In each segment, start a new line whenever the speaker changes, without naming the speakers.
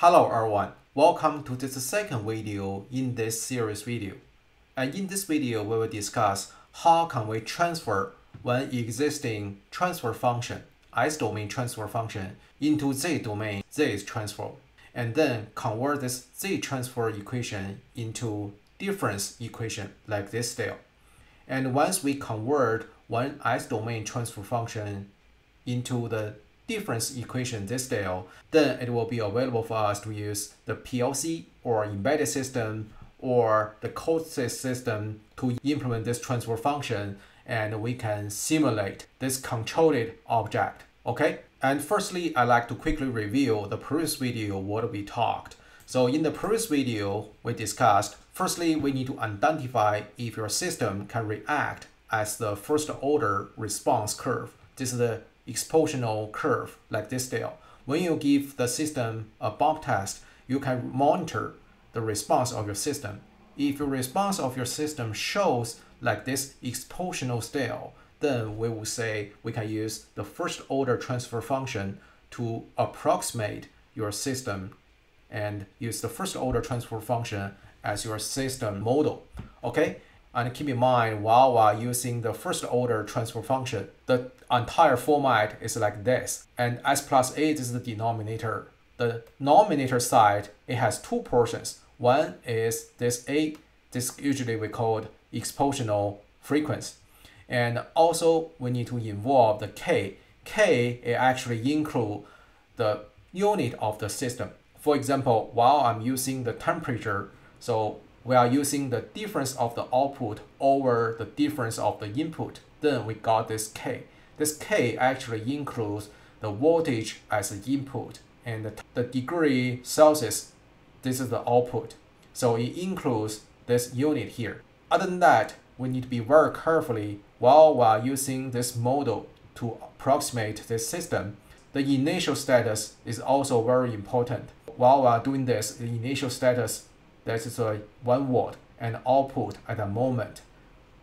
Hello everyone, welcome to this second video in this series video. And in this video, we will discuss how can we transfer one existing transfer function, S domain transfer function, into Z domain Z transform, and then convert this Z transfer equation into difference equation like this style. And once we convert one S domain transfer function into the difference equation this style, then it will be available for us to use the PLC or embedded system or the COSYS system to implement this transfer function and we can simulate this controlled object. Okay? And firstly, I'd like to quickly review the previous video what we talked. So in the previous video, we discussed, firstly, we need to identify if your system can react as the first order response curve. This is the exponential curve like this style. When you give the system a bump test, you can monitor the response of your system. If your response of your system shows like this exponential style, then we will say we can use the first order transfer function to approximate your system and use the first order transfer function as your system model. Okay, and keep in mind, while we're using the first order transfer function, the entire format is like this. And s plus a is the denominator. The nominator side, it has two portions. One is this a, this usually we call exponential frequency. And also we need to involve the k. k it actually include the unit of the system. For example, while I'm using the temperature, so we are using the difference of the output over the difference of the input, then we got this K. This K actually includes the voltage as the input and the degree Celsius, this is the output. So it includes this unit here. Other than that, we need to be very carefully while we are using this model to approximate this system. The initial status is also very important. While we are doing this, the initial status that is a 1 watt and output at the moment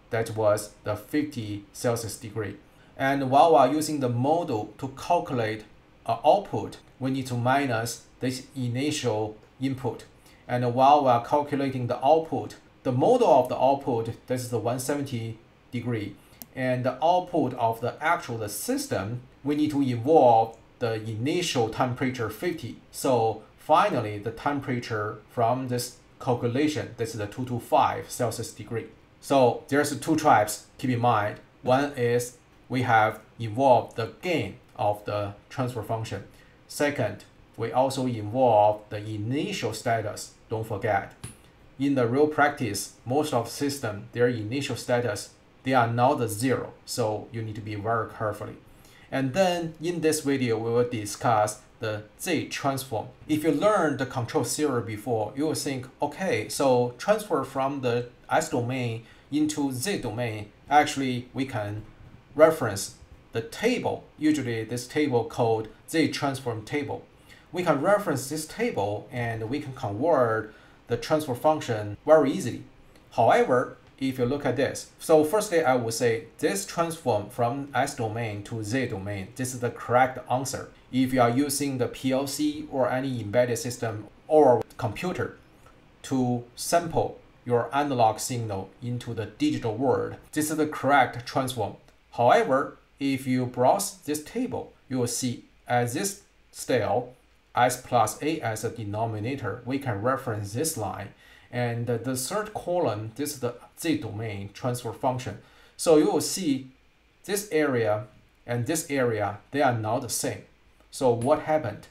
that was the 50 Celsius degree. And while we are using the model to calculate an output, we need to minus this initial input. And while we are calculating the output, the model of the output, this is the 170 degree, and the output of the actual the system, we need to involve the initial temperature 50. So finally, the temperature from this calculation, this is the 225 Celsius degree. So there's two tribes, keep in mind. One is we have involved the gain of the transfer function. Second, we also involve the initial status, don't forget. In the real practice, most of system, their initial status, they are not the zero, so you need to be very carefully. And then in this video, we will discuss the Z transform. If you learned the control theory before, you will think, okay, so transfer from the S domain into Z domain, actually we can reference the table, usually this table called Z transform table. We can reference this table and we can convert the transfer function very easily. However, if you look at this, so firstly, I would say this transform from S domain to Z domain, this is the correct answer if you are using the PLC or any embedded system or computer to sample your analog signal into the digital world. This is the correct transform. However, if you browse this table, you will see as this style, S plus A as a denominator, we can reference this line. And the third column, this is the Z domain transfer function. So you will see this area and this area, they are not the same. So what happened?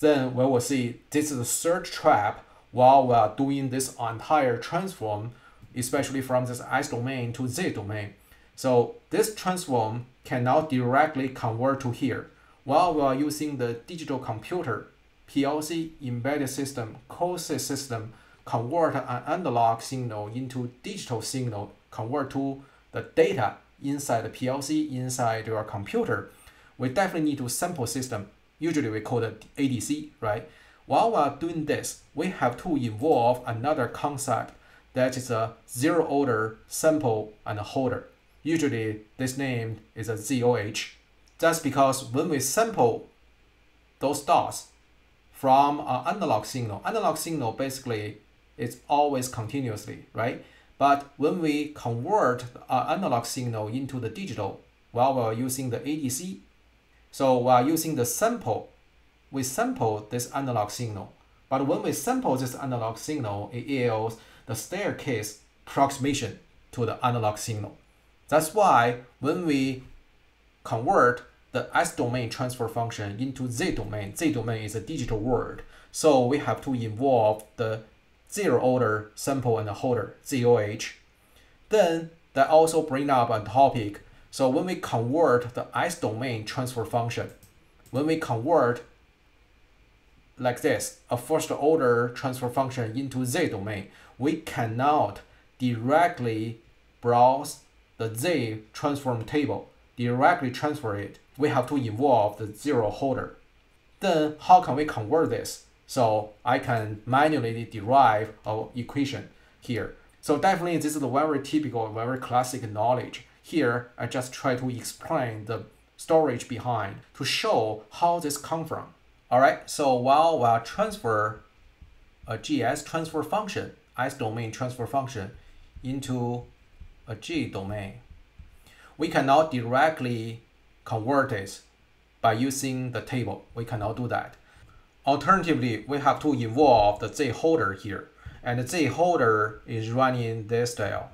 Then we will see this is a third trap while we are doing this entire transform, especially from this S domain to Z domain. So this transform cannot directly convert to here. While we are using the digital computer, PLC, embedded system, COSYS system, convert an analog signal into digital signal, convert to the data inside the PLC, inside your computer we definitely need to sample system. Usually we call it ADC, right? While we are doing this, we have to involve another concept that is a zero order sample and a holder. Usually this name is a ZOH. That's because when we sample those dots from an analog signal. Analog signal basically is always continuously, right? But when we convert an analog signal into the digital, while we're using the ADC, so we're using the sample, we sample this analog signal. But when we sample this analog signal, it yields the staircase approximation to the analog signal. That's why when we convert the S domain transfer function into Z domain, Z domain is a digital word. So we have to involve the zero order sample and the holder, ZOH. Then that also bring up a topic. So when we convert the S domain transfer function, when we convert like this, a first order transfer function into Z domain, we cannot directly browse the Z transform table, directly transfer it. We have to involve the zero holder. Then how can we convert this? So I can manually derive an equation here. So definitely this is a very typical, very classic knowledge. Here, I just try to explain the storage behind to show how this come from. All right, so while we transfer a GS transfer function, S domain transfer function into a G domain, we cannot directly convert it by using the table. We cannot do that. Alternatively, we have to involve the Z holder here. And the Z holder is running this style.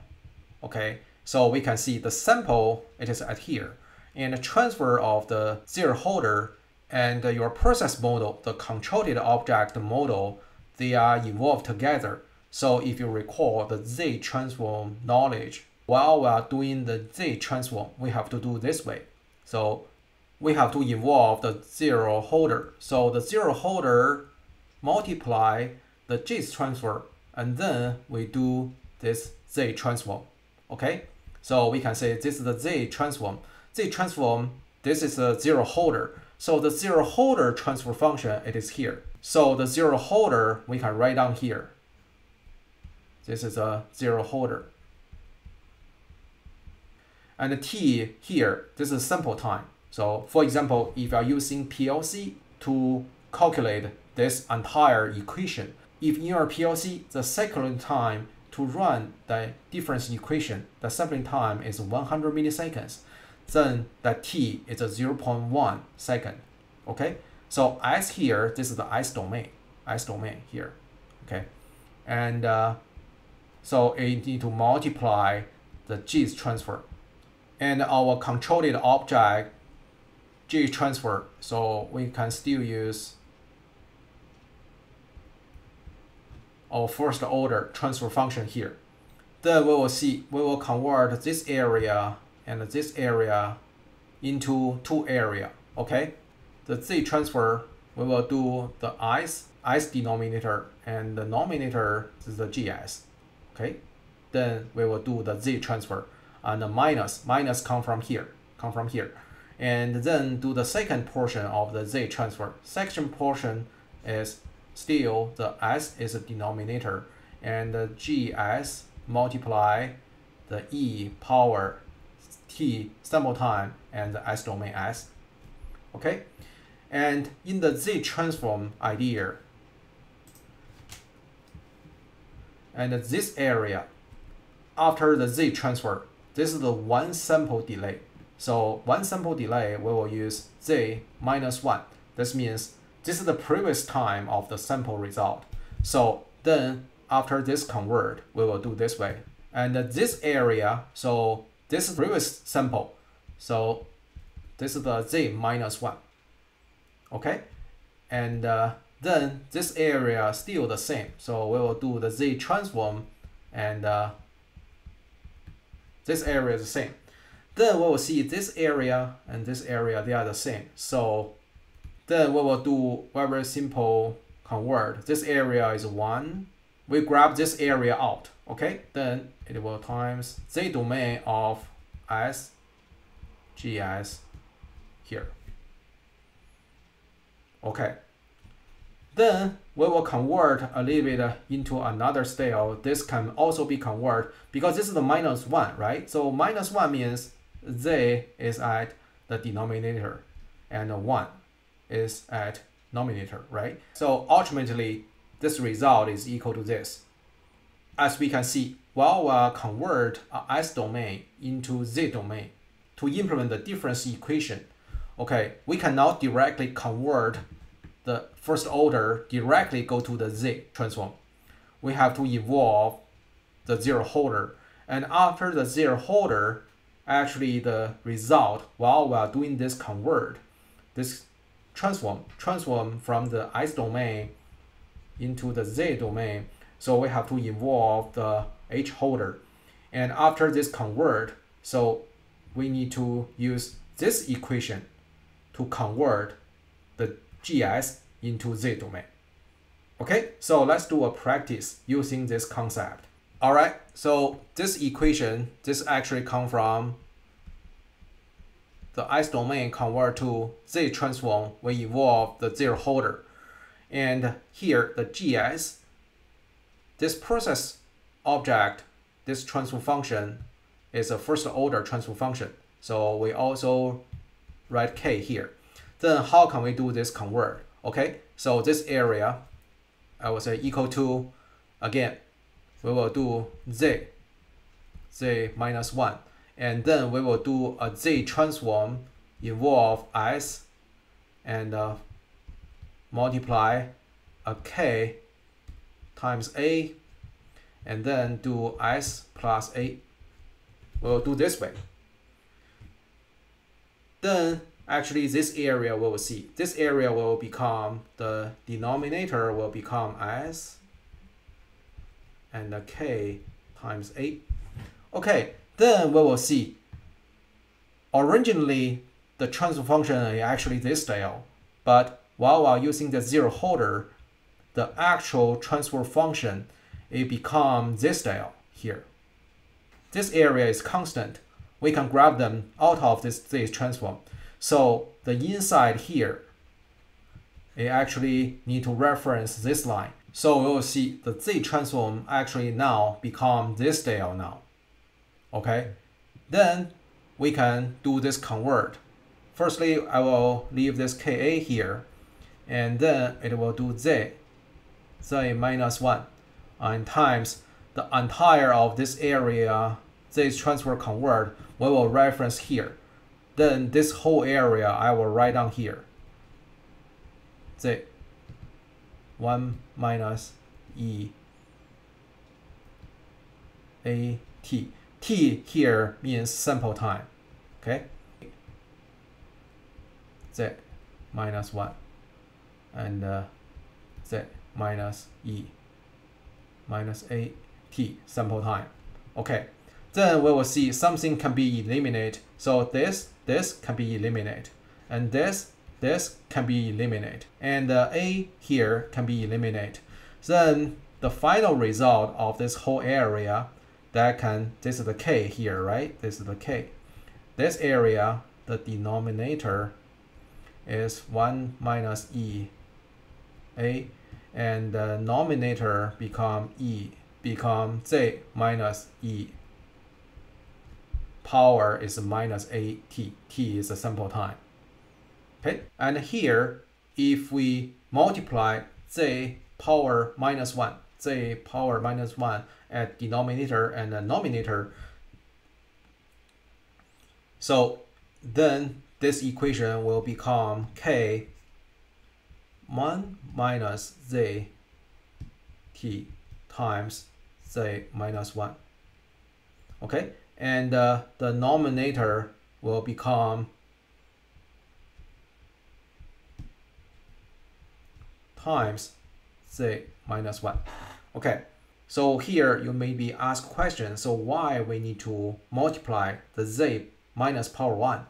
Okay, so we can see the sample, it is at here. And the transfer of the zero holder and your process model, the controlled object model, they are involved together. So if you recall the Z transform knowledge, while we are doing the Z transform, we have to do this way. So we have to involve the zero holder. So the zero holder multiply the J transfer and then we do this Z transform. Okay, so we can say this is the Z transform. Z transform, this is a zero holder. So the zero holder transfer function, it is here. So the zero holder, we can write down here. This is a zero holder. And the t here, this is sample time. So for example, if you are using PLC to calculate this entire equation, if in your PLC, the cycling time to run the difference equation, the sampling time is 100 milliseconds, then the t is a 0.1 second. Okay, so S here, this is the S domain, S domain here. Okay, and uh, so you need to multiply the G's transfer. And our controlled object G transfer, so we can still use our first order transfer function here. Then we will see, we will convert this area and this area into two area, okay? The Z transfer, we will do the S, S denominator, and the nominator is the GS, okay? Then we will do the Z transfer, and the minus, minus come from here, come from here and then do the second portion of the z transfer. Section portion is still the s is a denominator and the gs multiply the e power t sample time and the s domain s. Okay, and in the z transform idea, and this area after the z transfer, this is the one sample delay so one sample delay, we will use z minus 1. This means this is the previous time of the sample result. So then after this convert, we will do this way. And this area, so this is previous sample. So this is the z minus 1. Okay? And uh, then this area still the same. So we will do the z transform and uh, this area is the same. Then we will see this area and this area, they are the same. So then we will do very simple convert. This area is 1. We grab this area out, okay? Then it will times z domain of s gs here. Okay. Then we will convert a little bit uh, into another style. This can also be convert because this is the minus 1, right? So minus 1 means z is at the denominator and 1 is at denominator, right? So ultimately, this result is equal to this. As we can see, while we convert S domain into Z domain to implement the difference equation, okay, we can now directly convert the first order directly go to the Z transform. We have to evolve the zero holder. And after the zero holder, actually the result while we are doing this convert, this transform, transform from the S domain into the Z domain. So we have to involve the H holder. And after this convert, so we need to use this equation to convert the GS into Z domain. Okay, so let's do a practice using this concept. All right, so this equation, this actually come from the S domain convert to Z transform we involve the zero holder. And here the GS, this process object, this transfer function is a first order transfer function. So we also write K here. Then how can we do this convert? Okay, so this area, I will say equal to, again, we will do z, z minus 1. And then we will do a z transform involve s and uh, multiply a k times a and then do s plus a. We'll do this way. Then actually this area we will see. This area will become, the denominator will become s and the k times A. Okay, then we will see. Originally, the transfer function is actually this style, but while we're using the zero holder, the actual transfer function it becomes this style here. This area is constant. We can grab them out of this, this transform. So the inside here, it actually need to reference this line. So we will see the Z transform actually now become this style now. Okay, then we can do this convert. Firstly, I will leave this Ka here, and then it will do Z, Z minus 1, and times the entire of this area, Z transfer convert, we will reference here. Then this whole area I will write down here. Z 1 minus E A T. T here means sample time. Okay? Z minus 1 and uh, Z minus E minus A T sample time. Okay. Then we will see something can be eliminated. So this, this can be eliminated. And this, this can be eliminated. And uh, A here can be eliminated. Then the final result of this whole area, that can, this is the K here, right? This is the K. This area, the denominator is 1 minus E A and the nominator become E, become Z minus E power is minus a t. t is the sample time. Okay, and here, if we multiply z power minus 1, z power minus 1 at denominator and denominator, so then this equation will become k 1 minus z t times z minus 1. Okay, and uh, the denominator will become times z minus 1. Okay, so here you may be asked question, so why we need to multiply the z minus power 1?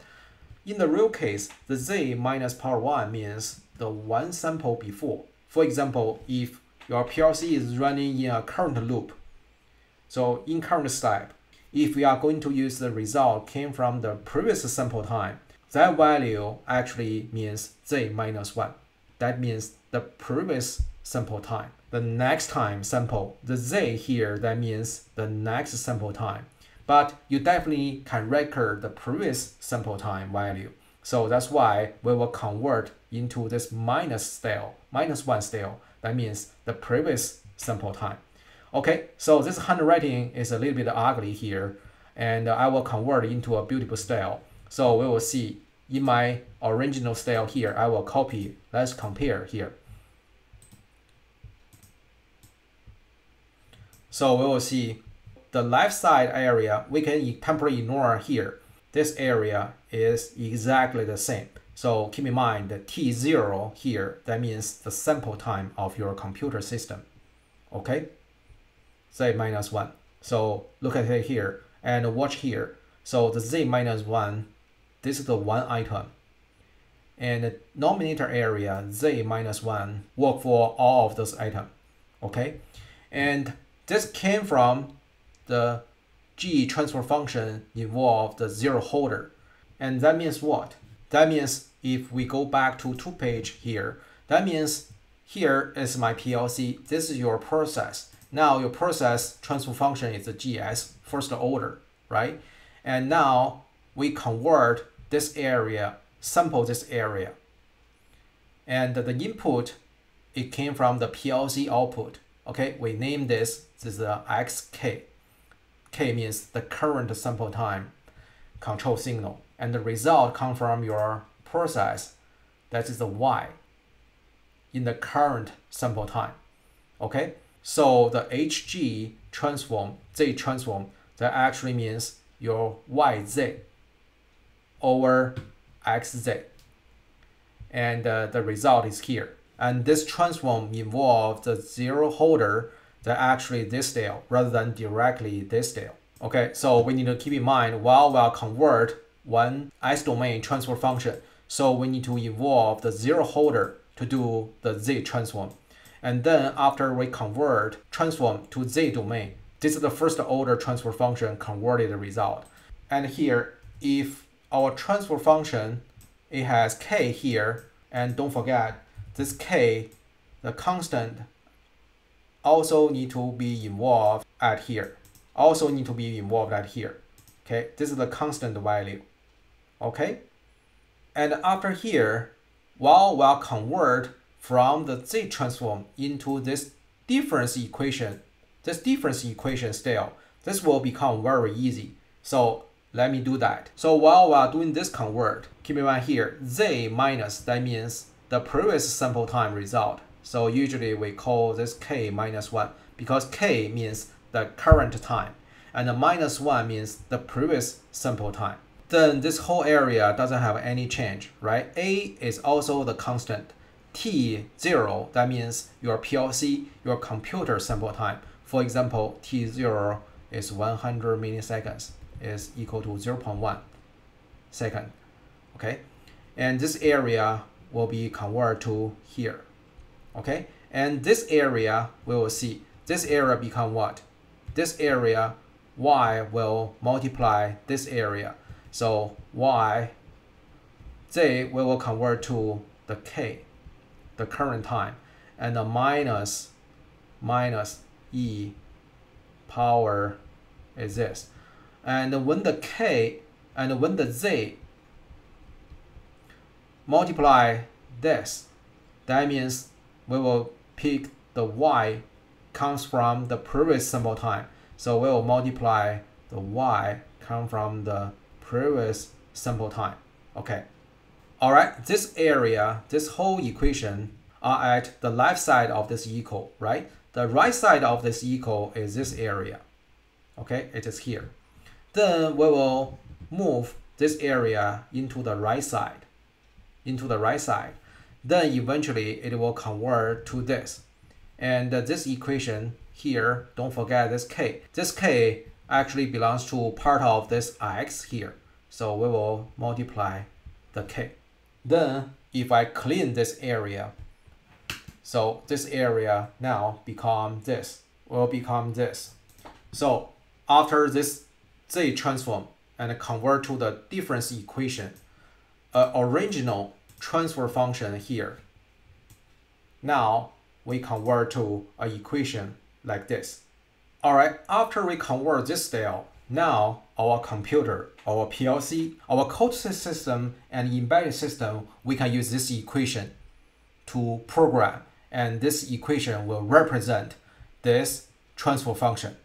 In the real case, the z minus power 1 means the one sample before. For example, if your PLC is running in a current loop, so in current step, if we are going to use the result came from the previous sample time, that value actually means z minus 1. That means the previous sample time. The next time sample, the z here, that means the next sample time. But you definitely can record the previous sample time value. So that's why we will convert into this minus style, minus one style. That means the previous sample time. Okay, so this handwriting is a little bit ugly here, and I will convert into a beautiful style. So we will see in my original style here, I will copy. Let's compare here. So we will see the left side area, we can temporarily ignore here. This area is exactly the same. So keep in mind the T0 here, that means the sample time of your computer system. Okay? Z minus 1. So look at it here and watch here. So the Z minus 1, this is the one item. And the denominator area, Z minus 1, work for all of those items. Okay? And this came from the G transfer function involved the zero holder. And that means what? That means if we go back to two page here, that means here is my PLC. This is your process. Now your process transfer function is the GS, first order, right? And now we convert this area, sample this area. And the input, it came from the PLC output. Okay, we name this, this is the XK. K means the current sample time control signal. And the result come from your process, that is the Y in the current sample time. Okay, so the HG transform, Z transform, that actually means your YZ over XZ. And uh, the result is here. And this transform involves the zero holder that actually this tail rather than directly this tail. Okay, so we need to keep in mind while we'll convert one S domain transfer function, so we need to involve the zero holder to do the Z transform. And then after we convert transform to Z domain, this is the first order transfer function converted result. And here, if our transfer function, it has K here, and don't forget this k, the constant, also need to be involved at here. Also need to be involved at here. Okay, this is the constant value. Okay, and after here, while we'll convert from the z transform into this difference equation, this difference equation still, this will become very easy. So let me do that. So while we are doing this convert, keep in mind here, z minus, that means the previous sample time result. So usually we call this k minus 1 because k means the current time and the minus 1 means the previous sample time. Then this whole area doesn't have any change, right? A is also the constant. T0, that means your PLC, your computer sample time. For example, T0 is 100 milliseconds, is equal to 0.1 second, okay? And this area will be converted to here. Okay, and this area we will see this area become what? This area y will multiply this area. So y z we will convert to the k, the current time, and the minus minus e power is this. And when the k and when the z multiply this, that means we will pick the y comes from the previous sample time. So we will multiply the y come from the previous sample time. Okay. All right, this area, this whole equation are at the left side of this equal, right? The right side of this equal is this area. Okay, it is here. Then we will move this area into the right side into the right side, then eventually it will convert to this. And this equation here, don't forget this k. This k actually belongs to part of this x here. So we will multiply the k. Then if I clean this area, so this area now become this, will become this. So after this z transform and convert to the difference equation, uh, original transfer function here. Now we convert to an equation like this. All right, after we convert this style, now our computer, our PLC, our code system and embedded system, we can use this equation to program and this equation will represent this transfer function.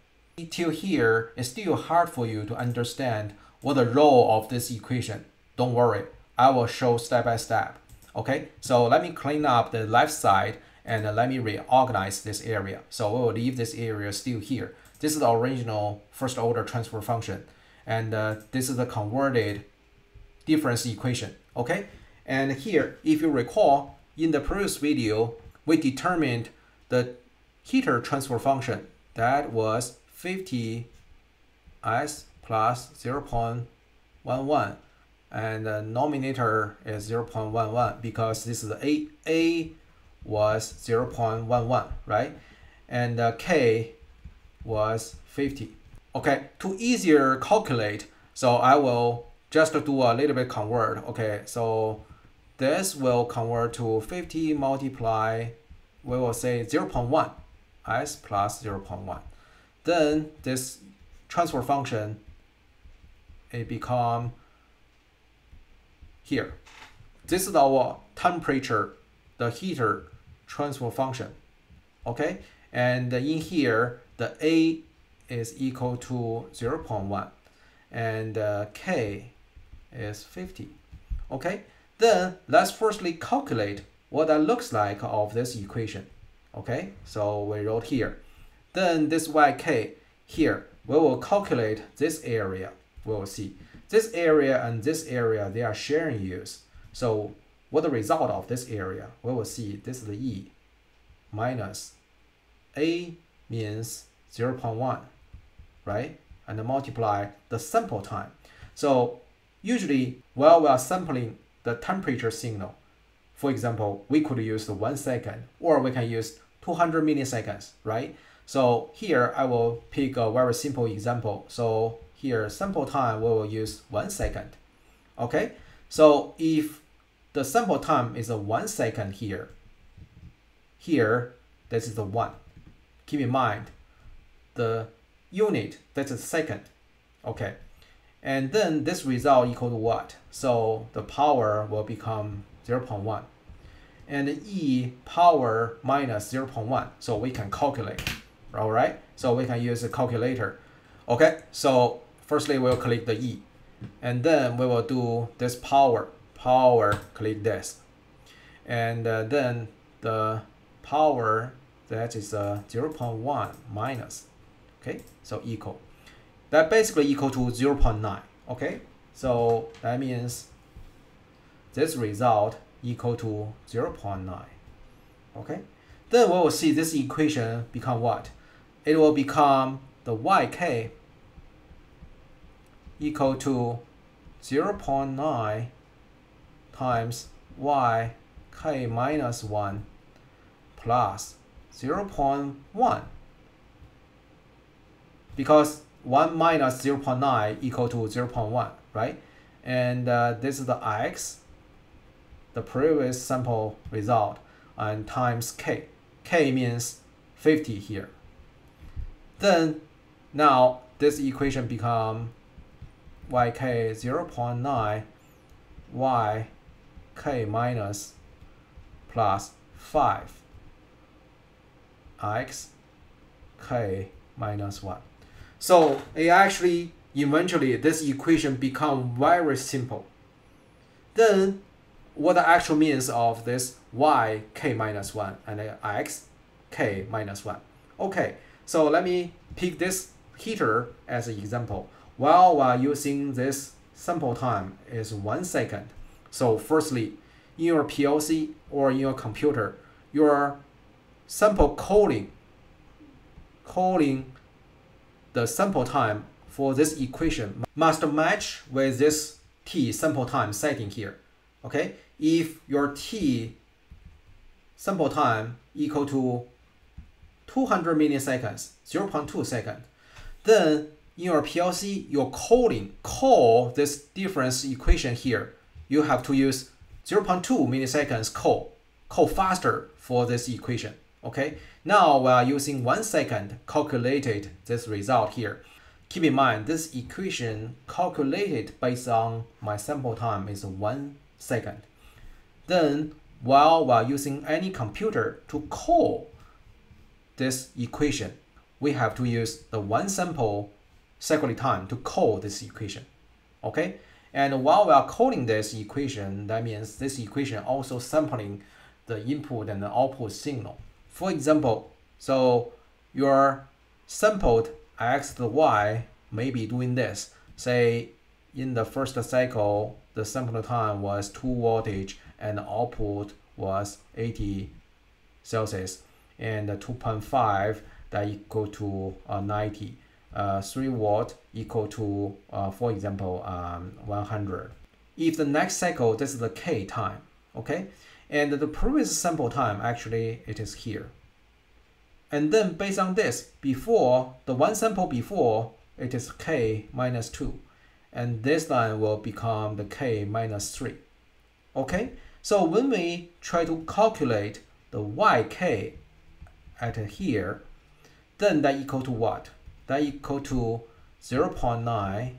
Till here, it's still hard for you to understand what the role of this equation. Don't worry, I will show step by step. Okay, so let me clean up the left side and let me reorganize this area. So we will leave this area still here. This is the original first order transfer function. And uh, this is the converted difference equation. Okay, and here, if you recall, in the previous video, we determined the heater transfer function that was 50 s plus 0 0.11 and the nominator is 0 0.11 because this is a a was 0 0.11 right? And k was 50 okay to easier calculate so i will just do a little bit convert okay? So this will convert to 50 multiply we will say 0 0.1 s plus 0 0.1 then this transfer function it become here. This is our temperature the heater transfer function okay? And in here the a is equal to 0 0.1 and uh, k is 50 okay? Then let's firstly calculate what that looks like of this equation okay? So we wrote here then this yk here we will calculate this area. We will see this area and this area they are sharing use so what the result of this area? We will see this is the e minus a means 0 0.1 right? And multiply the sample time. So usually while we are sampling the temperature signal for example we could use the one second or we can use 200 milliseconds right so here I will pick a very simple example. So here sample time we will use one second. Okay? So if the sample time is a one second here here this is the one. Keep in mind the unit that's a second. Okay? And then this result equal to what? So the power will become 0 0.1 and e power minus 0 0.1 so we can calculate all right? So we can use a calculator. Okay? So firstly we'll click the e. And then we will do this power power click this. And uh, then the power that is uh, 0 0.1 minus okay? So equal. That basically equal to 0 0.9 okay? So that means this result equal to 0 0.9 okay? Then we will see this equation become what it will become the yk equal to 0 0.9 times y k minus 1 plus 0 0.1 because 1 minus 0 0.9 equal to 0 0.1 right? And uh, this is the x the previous sample result and times k. K means 50 here then now this equation become yk 0.9 y k minus plus 5 x k minus 1. So it actually eventually this equation become very simple. Then what the actual means of this y k minus 1 and x k minus 1. Okay, so let me pick this heater as an example. While we're using this sample time is one second. So firstly, in your PLC or in your computer, your sample calling, calling the sample time for this equation must match with this t sample time setting here. Okay, if your t sample time equal to 200 milliseconds, 0.2 second, then in your PLC, your calling, call this difference equation here, you have to use 0.2 milliseconds call, call faster for this equation. Okay, now we are using one second calculated this result here. Keep in mind, this equation calculated based on my sample time is one second. Then, while we're using any computer to call this equation, we have to use the one sample cycle time to call this equation. Okay? And while we are calling this equation, that means this equation also sampling the input and the output signal. For example, so your sampled x to y may be doing this. Say in the first cycle, the sample time was 2 voltage and the output was 80 Celsius and 2.5 that equal to uh, 90. Uh, 3 watt equal to, uh, for example, um, 100. If the next cycle, this is the k time, okay? And the previous sample time, actually, it is here. And then based on this, before, the one sample before, it is k minus 2. And this line will become the k minus 3. Okay, so when we try to calculate the yk at here, then that equal to what? That equal to 0 0.9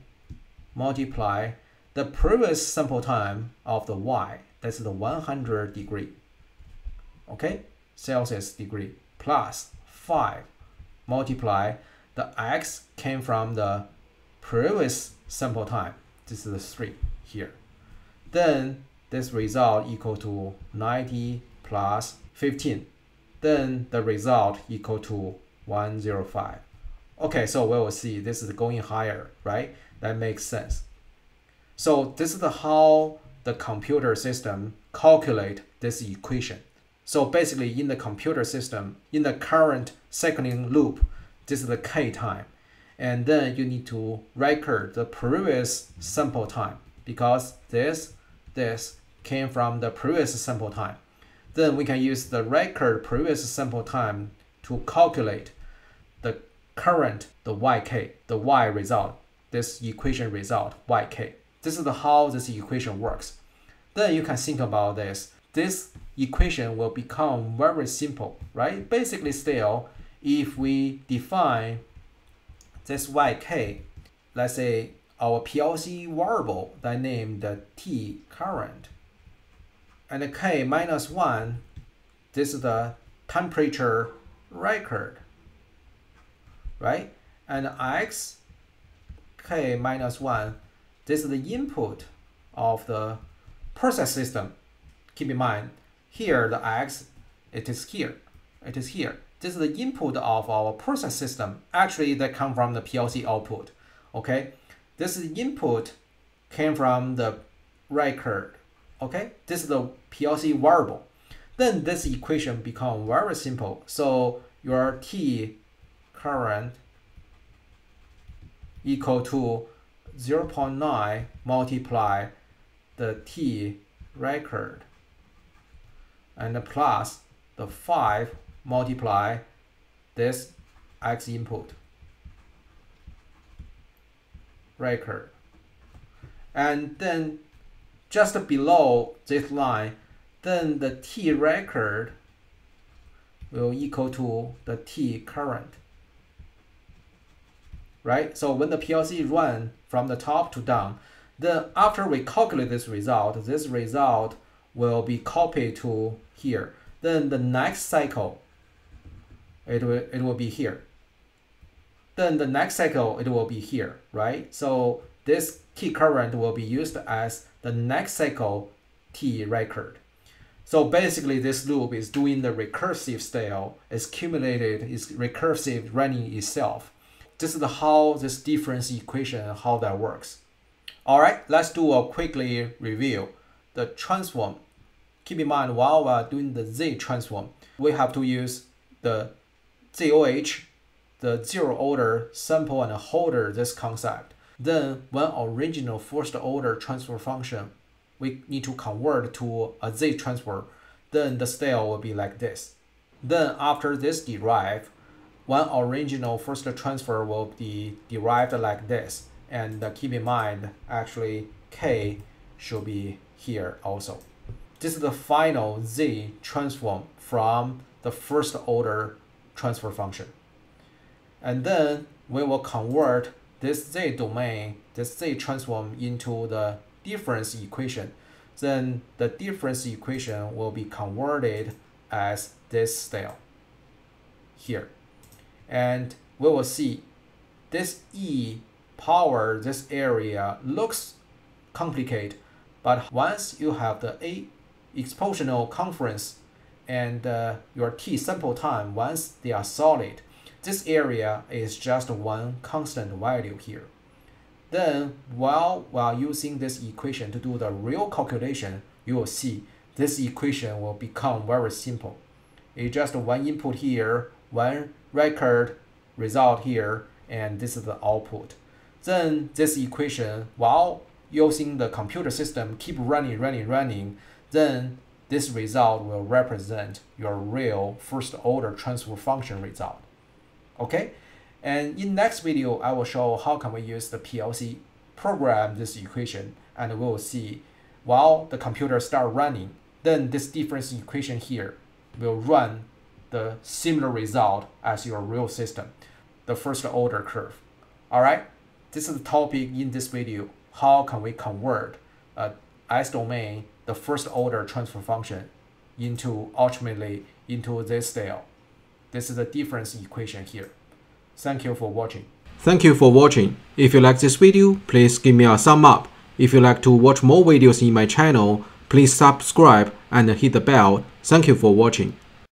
multiply the previous sample time of the y, that's the 100 degree, okay, Celsius degree, plus 5 multiply the x came from the previous sample time. This is the 3 here. Then this result equal to 90 plus 15. Then the result equal to 105. Okay, so we will see this is going higher, right? That makes sense. So this is how the computer system calculate this equation. So basically in the computer system, in the current cycling loop, this is the k time. And then you need to record the previous sample time because this, this came from the previous sample time. Then we can use the record previous sample time to calculate the current, the yk, the y result, this equation result, yk. This is how this equation works. Then you can think about this this equation will become very simple, right? Basically still, if we define this yk, let's say our PLC variable that named T current, and k minus 1, this is the temperature record, right? And x, k minus 1, this is the input of the process system keep in mind, here the x, it is here. It is here. This is the input of our process system. Actually, that come from the PLC output. Okay, this is input came from the record. Okay, this is the PLC variable. Then this equation become very simple. So your T current equal to 0 0.9 multiply the T record and plus the 5 multiply this x input record. And then just below this line, then the T record will equal to the T current. Right? So when the PLC run from the top to down, then after we calculate this result, this result will be copied to here. Then the next cycle, it will, it will be here. Then the next cycle, it will be here, right? So this T current will be used as the next cycle T record. So basically this loop is doing the recursive style, it's cumulated, it's recursive running itself. This is how this difference equation, how that works. All right, let's do a quickly review. The transform keep in mind while we are doing the Z transform, we have to use the ZOH, the zero order sample and holder this concept. Then when original first order transfer function, we need to convert to a Z transfer, then the style will be like this. Then after this derive, one original first transfer will be derived like this. And keep in mind, actually, K should be here also. This is the final z transform from the first order transfer function. And then we will convert this z domain, this z transform into the difference equation, then the difference equation will be converted as this style here. And we will see this E power, this area looks complicated, but once you have the A exponential conference and uh, your T sample time, once they are solid, this area is just one constant value here. Then while, while using this equation to do the real calculation, you will see this equation will become very simple. It's just one input here, one record result here, and this is the output. Then this equation, while using the computer system, keep running, running, running, then this result will represent your real first order transfer function result. Okay? And in next video, I will show how can we use the PLC program this equation and we will see while the computer start running, then this difference equation here will run the similar result as your real system, the first order curve. All right, this is the topic in this video. How can we convert a S domain, the first order transfer function, into ultimately into this style. This is the difference equation here. Thank you for watching.
Thank you for watching. If you like this video, please give me a thumb up. If you like to watch more videos in my channel, please subscribe and hit the bell. Thank you for watching.